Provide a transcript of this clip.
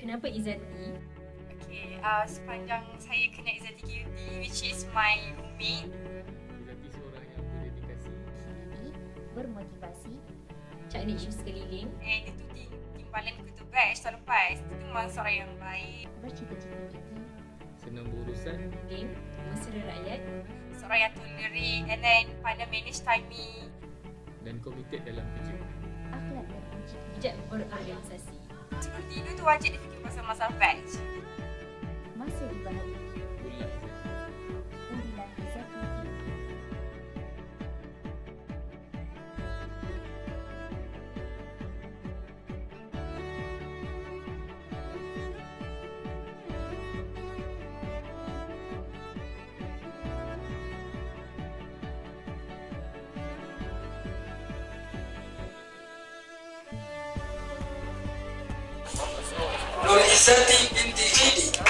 Kenapa Izzati? Okay, uh, sepanjang saya kenal Izzati Guilty, which is my roommate, Izzati seorang yang berdedikasi Nabi bermotivasi Cak Nik sekeliling. and dia tu di timbalan ketua batch tahun lepas. Dia tu memang seorang yang baik, bercita-cita tinggi senang berurusan Ling, mesra rakyat. seorang yang tolerate and then pandai manage timing. dan committed dalam kerja. akhlak terpuji Bijak berorganisasi. Seperti itu wajib difikir masa-masa veg. Masih dibahagi. representing in the meeting.